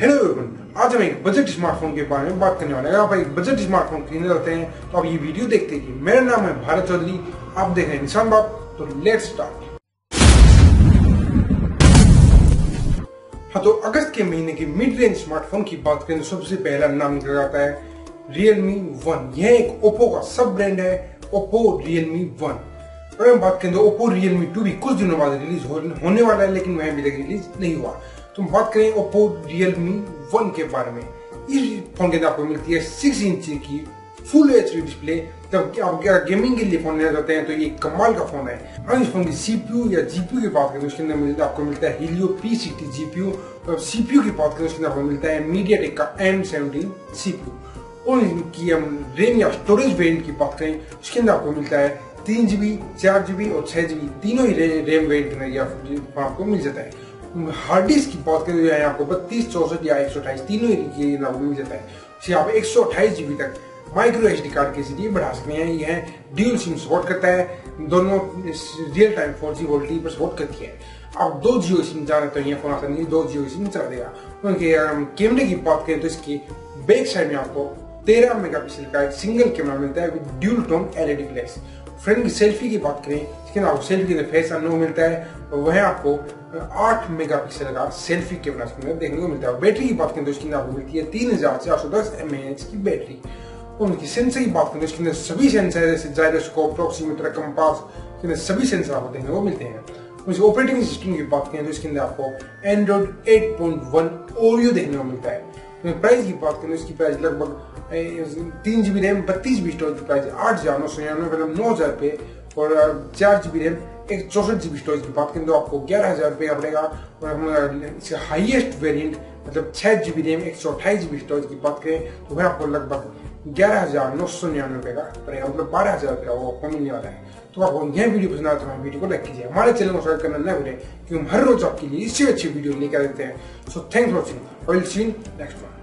Hello आज हम एक बजट स्मार्टफ़ोन के बारे में बात करने वाले हैं। अगर आप एक बजट स्मार्टफ़ोन खरीदने जाते हैं तो आप ये वीडियो देखते हैं मेरा नाम है भारत चौधरी, आप देख रहे हैं निशान बाप तो लेट्स स्टार्ट हाँ तो अगस्त के महीने की मिड रेंज स्मार्टफ़ोन की बात करें तो सबसे पहला नाम निकल जाता है रियलमी वन यह एक ओप्पो का सब ब्रांड है ओप्पो रियलमी वन अगर हम बात करें तो ओप्पो रियलमी टू भी कुछ दिनों बाद रिलीज़ होने वाला है, लेकिन वह अभी तक रिलीज़ नहीं हुआ। तो हम बात करें ओप्पो रियलमी वन के बारे में। इस फ़ोन के अंदर आपको मिलती है सिक्स इंच की फुल एच डी डिस्प्ले जब आप गेमिंग के लिए फ़ोन लेना चाहते हैं तो ये कमाल का फ़ोन है। अगर इस फ़ोन की सीपीयू या जीपीयू की बात करें तो उसके अंदर मिलता आपको मिलता है Helio P C T GPU और सीपीयू की बात करें, उसके अंदर आपको मिलता है मीडिया टेक का एम सेवनटीन सीपीयू और इनकी हम रेम या स्टोरेज वेरियंट की बात करें, उसके अंदर आपको मिलता है तीन जीबी चार जीबी और छह जीबी तीनों ही रेम वेरियंट आपको मिल जाता है। हार्ड डिस्क की बात करें तो आपको बत्तीस, चौसठ या एक सौ अठाईस तीनों ही मिल जाता है। इसे आप एक सौ अट्ठाईस जीबी तक माइक्रो एच डी कार्ड के ज़रिए बढ़ा सकते हैं। यह ड्यूल सिम सपोर्ट करता है। दोनों real time four G VoLTE पर सपोर्ट करती है। आप दो जियो सिम चाह रहे तो ये फ़ोन आसानी दो जियो सिम चला देगा। क्योंकि अगर हम कैमरे की बात करें तो इसकी बैक साइड में आपको तेरह मेगापिक्सल का एक सिंगल कैमरा मिलता है with dual tone LED flash front की सेल्फी की बात करें अंदर आपको सेल्फी के फेस अननो मिलता है, और वह आपको आठ मेगापिक्सल का सेल्फी कैमरा इसके अंदर देखने को मिलता है। बैटरी की बात करें तो इसके आपको मिलती है तीन हज़ार चार सौ दस एम एच की बैटरी। और उनकी सेंसर की बात करें तो इसके अंदर सभी सेंसर जैसे जायरोस्कोप प्रोक्सीमीटर कंपास इसके अंदर सभी सेंसर आपको देखने को मिलते हैं। उसके ऑपरेटिंग सिस्टम की बात करें तो इसके अंदर आपको एंड्रॉइड 8.1 ओरियो देखने को मिलता है। प्राइस की बात करें तो इसकी प्राइस लगभग तीन जी बी रैम बत्तीस बी स्टोरेज की प्राइस आठ हज़ार नौ सौ निन्यानवे मतलब नौ हज़ार रुपये और चार जी बी रैम एक चौसठ जीबी स्टोरेज की बात करें तो आपको ग्यारह हज़ार रुपया पड़ेगा, और हम इसका हाईएस्ट वेरिएंट मतलब छह जीबी रैम एक सौ अट्ठाईस जीबी स्टोरेज की बात करें तो वह आपको लगभग ग्यारह हज़ार, नौ सौ निन्यानवे का पड़ेगा। मतलब बारह हज़ार रुपया वो आपको मिलने वाला है। तो आपको यह वीडियो पसंद आया तो हमारे वीडियो को लाइक कीजिए। हमारे चैनल को सब्सक्राइब करना न भूलें, क्योंकि हम हर रोज आपके लिए इससे अच्छी वीडियो लेकर देते हैं। So thanks for watching I will see next one